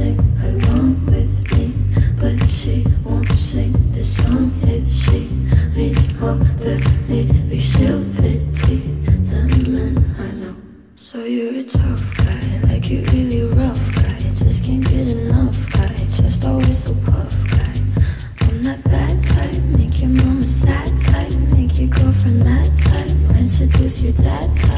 Along with me, but she won't sing the song if she reads all the lyrics. She'll pity the men I know. So you're a tough guy, like you really rough guy. Just can't get enough guy, just always so puff guy. I'm that bad type, make your mama sad type, make your girlfriend mad type, might seduce your dad type.